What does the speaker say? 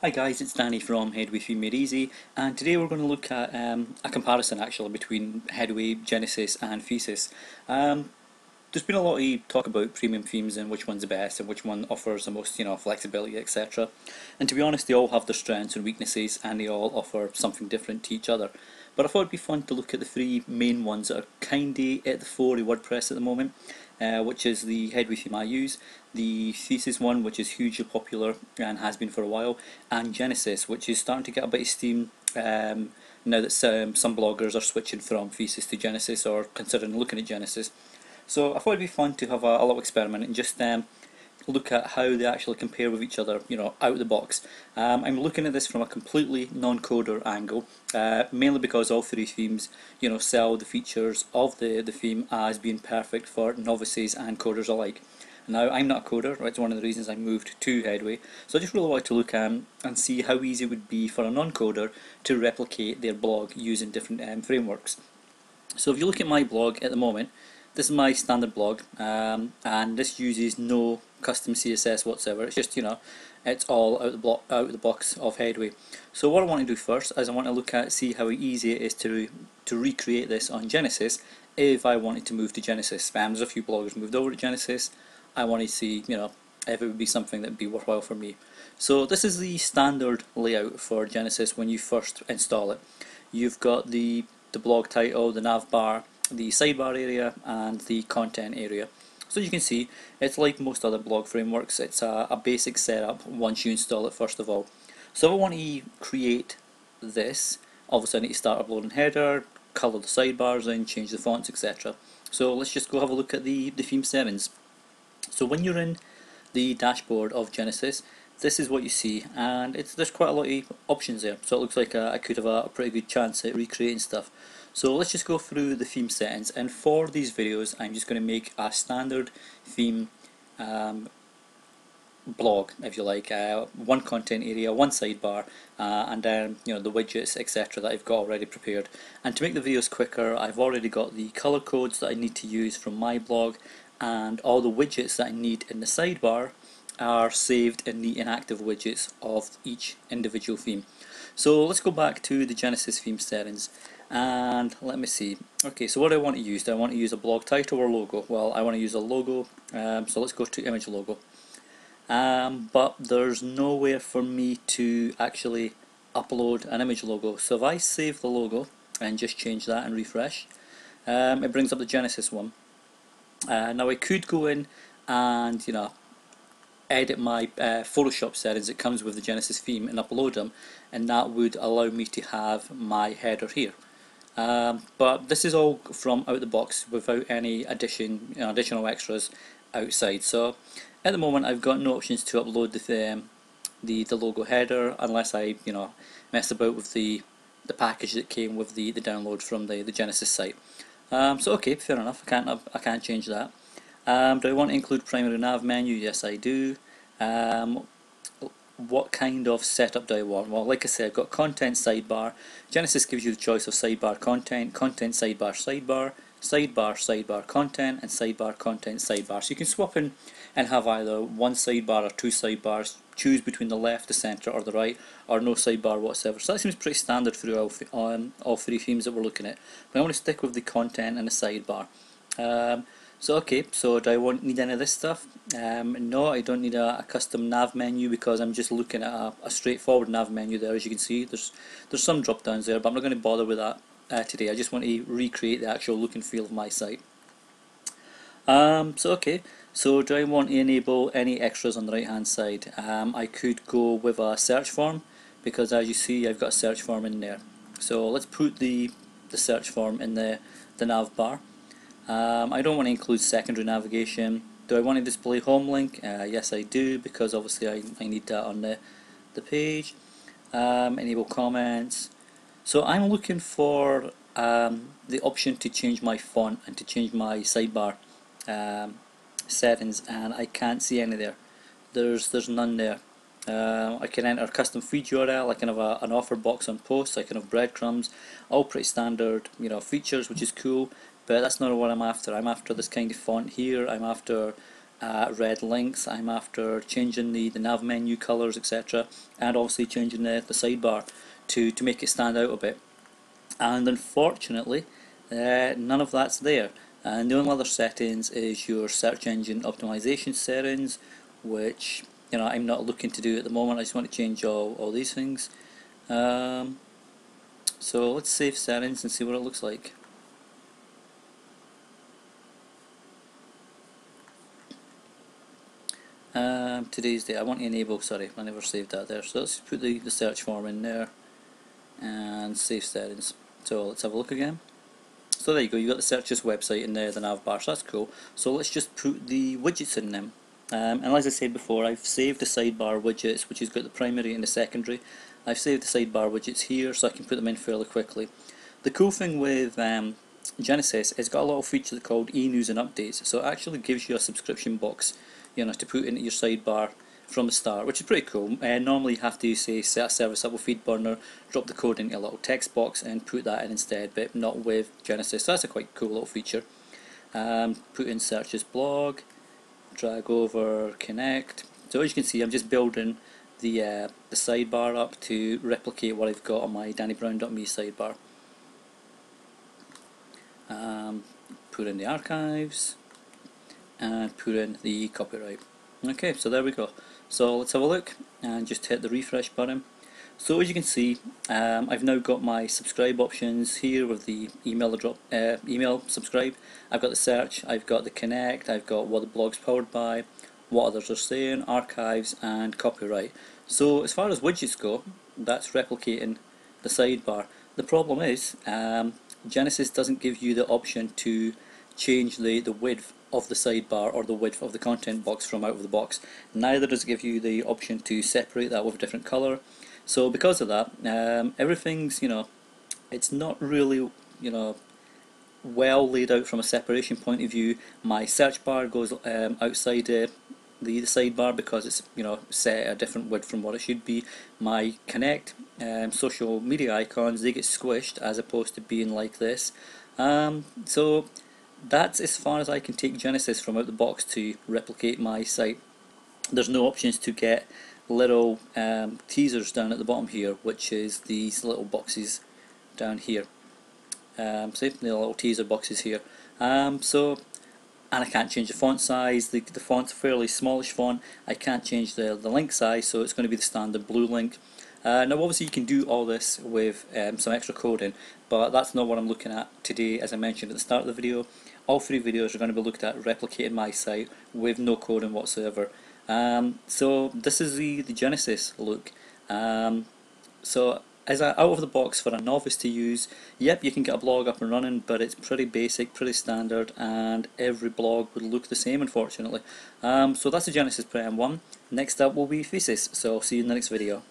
Hi guys, it's Danny from Headway Theme Made Easy and today we're going to look at um, a comparison actually between Headway, Genesis and Thesis. Um, there's been a lot of talk about premium themes and which one's the best and which one offers the most you know flexibility etc. And to be honest they all have their strengths and weaknesses and they all offer something different to each other. But I thought it'd be fun to look at the three main ones that are kinda at the fore of WordPress at the moment uh, which is the Headway theme I use, the Thesis one, which is hugely popular and has been for a while, and Genesis, which is starting to get a bit of steam um, now that some, some bloggers are switching from Thesis to Genesis or considering looking at Genesis. So I thought it'd be fun to have a, a little experiment and just um, look at how they actually compare with each other, you know, out of the box. Um, I'm looking at this from a completely non-coder angle, uh, mainly because all three themes, you know, sell the features of the, the theme as being perfect for novices and coders alike. Now, I'm not a coder, it's one of the reasons I moved to Headway, so I just really wanted to look um, and see how easy it would be for a non-coder to replicate their blog using different um, frameworks. So if you look at my blog at the moment, this is my standard blog, um, and this uses no custom CSS whatsoever. It's just you know, it's all out the block, out the box of Headway. So what I want to do first is I want to look at see how easy it is to to recreate this on Genesis if I wanted to move to Genesis. Um, there's a few bloggers moved over to Genesis. I want to see you know if it would be something that would be worthwhile for me. So this is the standard layout for Genesis when you first install it. You've got the the blog title, the nav bar, the sidebar area and the content area. So you can see, it's like most other blog frameworks, it's a, a basic setup once you install it first of all. So if I want to create this, obviously I need to start uploading header, colour the sidebars in, change the fonts, etc. So let's just go have a look at the, the theme settings. So when you're in the dashboard of Genesis, this is what you see and it's there's quite a lot of options there so it looks like uh, I could have a, a, pretty good chance at recreating stuff so let's just go through the theme settings and for these videos I'm just going to make a standard theme um, blog if you like uh, one content area one sidebar uh, and then you know the widgets etc that I've got already prepared and to make the videos quicker I've already got the color codes that I need to use from my blog and all the widgets that I need in the sidebar are saved in the inactive widgets of each individual theme. So let's go back to the Genesis theme settings and let me see. Okay, so what do I want to use? Do I want to use a blog title or logo? Well, I want to use a logo, um, so let's go to image logo. Um, but there's nowhere for me to actually upload an image logo. So if I save the logo and just change that and refresh, um, it brings up the Genesis one. Uh, now I could go in and you know edit my uh, Photoshop settings that comes with the Genesis theme and upload them and that would allow me to have my header here. Um, but this is all from out the box without any addition, you know, additional extras outside. So at the moment I've got no options to upload the, um, the, the logo header unless I you know mess about with the the package that came with the, the download from the, the Genesis site. Um, so okay, fair enough, I can't, I can't change that. Um, do I want to include primary nav menu? Yes, I do. Um, what kind of setup do I want? Well, like I said, I've got content sidebar. Genesis gives you the choice of sidebar content, content sidebar sidebar, sidebar sidebar content, and sidebar content sidebar. So you can swap in and have either one sidebar or two sidebars. Choose between the left, the centre, or the right, or no sidebar whatsoever. So that seems pretty standard through all, um, all three themes that we're looking at. But I want to stick with the content and the sidebar. Um, so okay, so do I want need any of this stuff? Um, no, I don't need a, a, custom nav menu because I'm just looking at a, a, straightforward nav menu there. As you can see, there's there's some drop downs there, but I'm not going to bother with that uh, today. I just want to recreate the actual look and feel of my site. Um, so okay, so do I want to enable any extras on the right hand side? Um, I could go with a search form because as you see, I've got a search form in there. So let's put the the search form in the the nav bar. Um, I don't want to include secondary navigation. Do I want to display home link? Uh, yes I do because obviously I, I need that on the, the page. Um, enable comments. So I'm looking for um, the option to change my font and to change my sidebar um, settings and I can't see any there. There's there's none there. Uh, I can enter custom feed URL, I can have a, an author box on posts, I can have breadcrumbs, all pretty standard you know features which is cool but that's not what I'm after. I'm after this kind of font here. I'm after uh, red links, I'm after changing the, the nav menu colours etc and obviously changing the, the sidebar to, to make it stand out a bit. And unfortunately uh, none of that's there and the only other settings is your search engine optimization settings which you know I'm not looking to do at the moment I just want to change all, all these things um, so let's save settings and see what it looks like um, today's date I want to enable sorry I never saved that there so let's put the, the search form in there and save settings so let's have a look again so there you go, you've got the searches website in there, the nav bar, so that's cool. So let's just put the widgets in them. Um, and as I said before, I've saved the sidebar widgets, which has got the primary and the secondary. I've saved the sidebar widgets here, so I can put them in fairly quickly. The cool thing with um, Genesis, it's got a little feature called e-news and updates, so it actually gives you a subscription box, you know, to put into your sidebar from the start, which is pretty cool. Uh, normally you have to say set a service up with FeedBurner, drop the code into a little text box and put that in instead, but not with Genesis. So that's a quite cool little feature. Um, put in searches blog, drag over connect. So as you can see, I'm just building the uh, the sidebar up to replicate what I've got on my DannyBrown.me sidebar. Um, put in the archives and put in the copyright. Okay, so there we go. So let's have a look and just hit the refresh button. So as you can see, um, I've now got my subscribe options here with the email drop, uh, email subscribe. I've got the search, I've got the connect, I've got what the blog's powered by, what others are saying, archives, and copyright. So as far as widgets go, that's replicating the sidebar. The problem is um, Genesis doesn't give you the option to change the, the width of the sidebar or the width of the content box from out of the box. Neither does it give you the option to separate that with a different color. So because of that, um, everything's, you know, it's not really, you know, well laid out from a separation point of view. My search bar goes um, outside uh, the, sidebar because it's you know set a different width from what it should be. My connect um, social media icons they get squished as opposed to being like this. Um, so that's as far as I can take Genesis from out the box to replicate my site. There's no options to get little um, teasers down at the bottom here, which is these little boxes down here. Um, so the little teaser boxes here. Um, so, and I can't change the font size. The, the font's a fairly smallish font. I can't change the, the link size, so it's going to be the standard blue link. Uh, now obviously you can do all this with um, some extra coding but that's not what I'm looking at today as I mentioned at the start of the video. All three videos are going to be looked at replicating my site with no coding whatsoever. Um, so this is the, the Genesis look. Um, so a, out of the box for a novice to use, yep you can get a blog up and running but it's pretty basic, pretty standard and every blog would look the same unfortunately. Um, so that's the Genesis Prem 1. Next up will be Thesis, so I'll see you in the next video.